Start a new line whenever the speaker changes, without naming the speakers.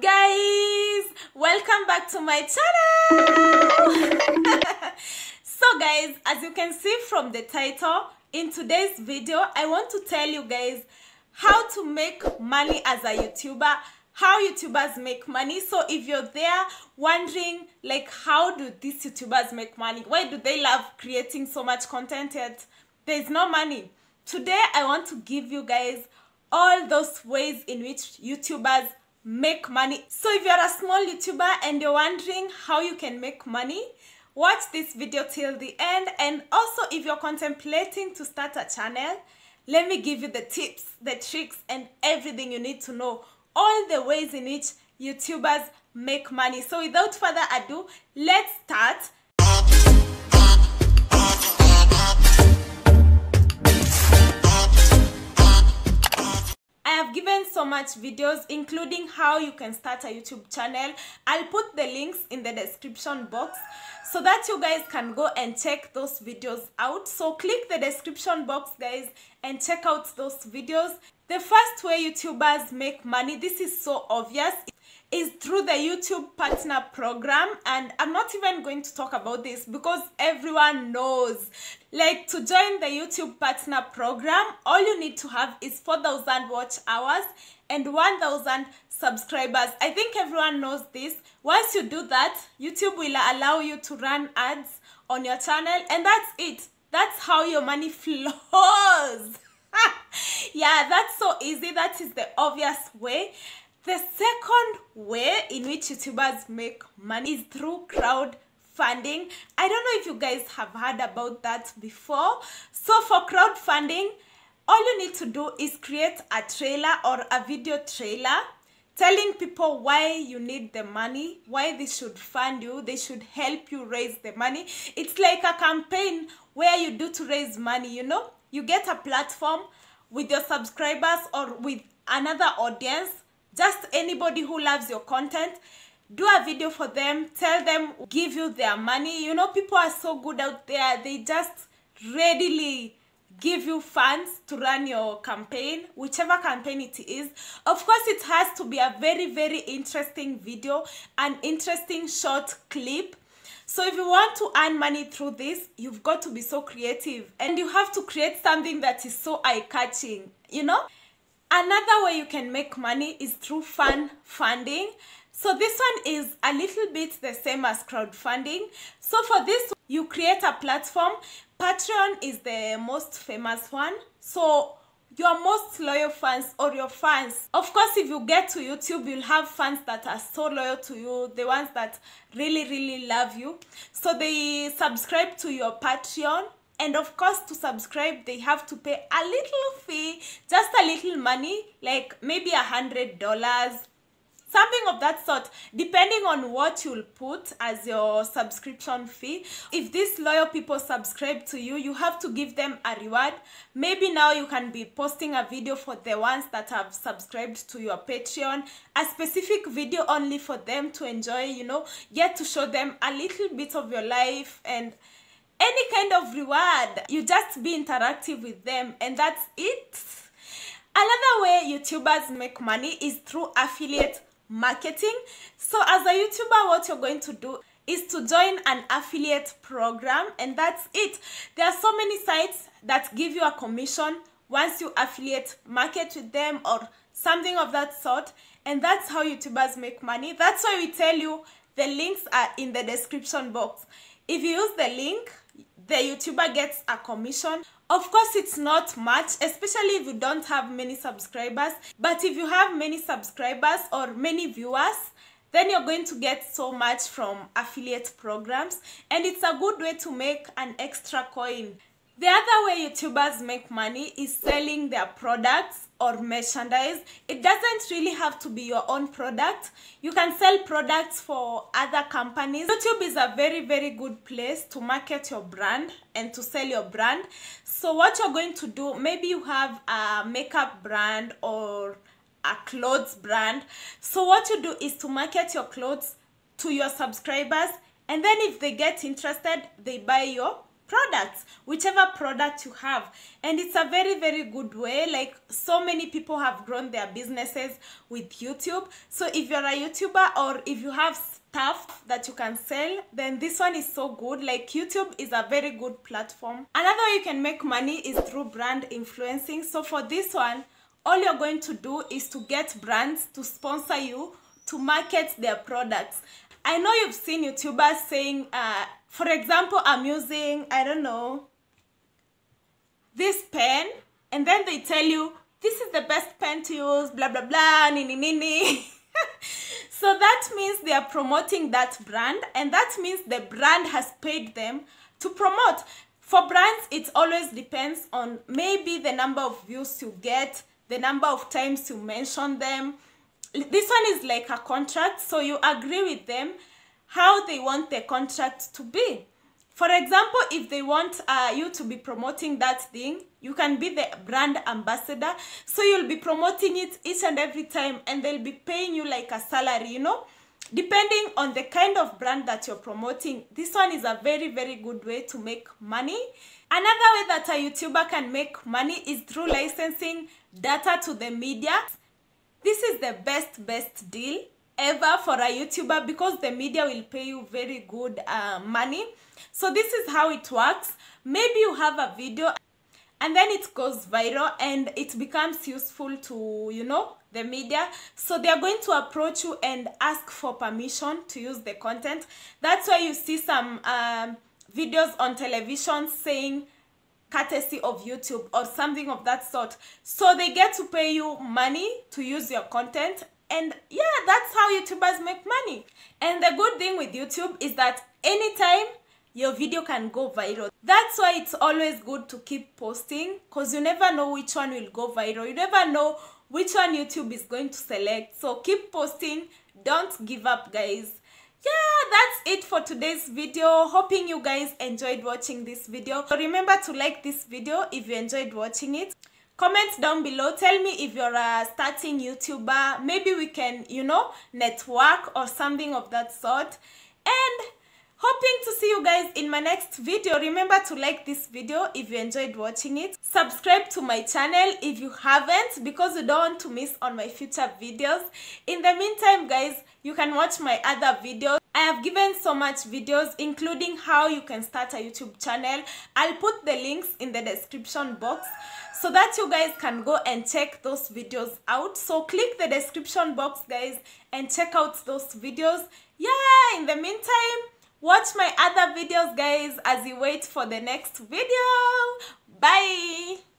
guys? Welcome back to my channel. So guys as you can see from the title in today's video i want to tell you guys how to make money as a youtuber how youtubers make money. So if you're there wondering like how do these youtubers make money? Why do they love creating so much content yet there's no money? Today i want to give you guys all those ways in which youtubers make money. So if you're a small youtuber and you're wondering how you can make money watch this video till the end. And also if you're contemplating to start a channel let me give you the tips the tricks and everything you need to know. All the ways in which youtubers make money. So without further ado let's start I have given so much videos including how you can start a YouTube channel. I'll put the links in the description box so that you guys can go and check those videos out. So click the description box guys and check out those videos. The first way YouTubers make money, this is so obvious, is through the YouTube Partner Program. And I'm not even going to talk about this because everyone knows. Like to join the YouTube Partner Program, all you need to have is 4,000 watch hours and 1,000 subscribers. I think everyone knows this. Once you do that, YouTube will allow you to run ads on your channel and that's it. That's how your money flows. yeah, that's so easy. That is the obvious way. The second way in which YouTubers make money is through crowdfunding. I don't know if you guys have heard about that before. So for crowdfunding, all you need to do is create a trailer or a video trailer telling people why you need the money, why they should fund you, they should help you raise the money. It's like a campaign where you do to raise money, you know? You get a platform with your subscribers or with another audience, just anybody who loves your content. Do a video for them, tell them, give you their money. You know, people are so good out there, they just readily give you funds to run your campaign whichever campaign it is of course it has to be a very very interesting video an interesting short clip so if you want to earn money through this you've got to be so creative and you have to create something that is so eye-catching you know another way you can make money is through fan funding so this one is a little bit the same as crowdfunding so for this you create a platform Patreon is the most famous one. So your most loyal fans or your fans. Of course, if you get to YouTube, you'll have fans that are so loyal to you, the ones that really, really love you. So they subscribe to your Patreon. And of course, to subscribe, they have to pay a little fee, just a little money, like maybe a hundred dollars, something of that sort depending on what you'll put as your subscription fee. If these loyal people subscribe to you you have to give them a reward. Maybe now you can be posting a video for the ones that have subscribed to your patreon a specific video only for them to enjoy you know get to show them a little bit of your life and any kind of reward you just be interactive with them and that's it another way youtubers make money is through affiliate marketing. So as a YouTuber, what you're going to do is to join an affiliate program and that's it. There are so many sites that give you a commission once you affiliate market with them or something of that sort and that's how YouTubers make money. That's why we tell you the links are in the description box. If you use the link, the YouTuber gets a commission. Of course, it's not much, especially if you don't have many subscribers. But if you have many subscribers or many viewers, then you're going to get so much from affiliate programs. And it's a good way to make an extra coin. The other way YouTubers make money is selling their products or merchandise. It doesn't really have to be your own product. You can sell products for other companies. YouTube is a very, very good place to market your brand and to sell your brand. So what you're going to do, maybe you have a makeup brand or a clothes brand. So what you do is to market your clothes to your subscribers and then if they get interested, they buy your products whichever product you have. And it's a very very good way like so many people have grown their businesses with youtube. So if you're a youtuber or if you have stuff that you can sell then this one is so good. Like youtube is a very good platform. Another way you can make money is through brand influencing. So for this one all you're going to do is to get brands to sponsor you to market their products. I know you've seen youtubers saying uh, for example i'm using i don't know this pen and then they tell you this is the best pen to use blah blah blah nini nini so that means they are promoting that brand and that means the brand has paid them to promote. For brands it always depends on maybe the number of views you get the number of times you mention them. This one is like a contract so you agree with them how they want the contract to be. For example if they want uh, you to be promoting that thing you can be the brand ambassador. So you'll be promoting it each and every time and they'll be paying you like a salary you know? Depending on the kind of brand that you're promoting this one is a very very good way to make money. Another way that a youtuber can make money is through licensing data to the media. This is the best best deal ever for a youtuber because the media will pay you very good uh, money so this is how it works maybe you have a video and then it goes viral and it becomes useful to you know the media so they are going to approach you and ask for permission to use the content that's why you see some um, videos on television saying courtesy of YouTube or something of that sort. So they get to pay you money to use your content. And yeah, that's how YouTubers make money. And the good thing with YouTube is that anytime your video can go viral. That's why it's always good to keep posting because you never know which one will go viral. You never know which one YouTube is going to select. So keep posting. Don't give up, guys yeah that's it for today's video hoping you guys enjoyed watching this video so remember to like this video if you enjoyed watching it comment down below. Tell me if you're a starting youtuber. Maybe we can you know network or something of that sort. And hoping to see you guys in my next video. Remember to like this video if you enjoyed watching it. Subscribe to my channel if you haven't because you don't want to miss on my future videos. In the meantime guys you can watch my other videos i have given so much videos including how you can start a youtube channel. I'll put the links in the description box so that you guys can go and check those videos out. So click the description box guys and check out those videos. Yeah in the meantime watch my other videos guys as you wait for the next video. Bye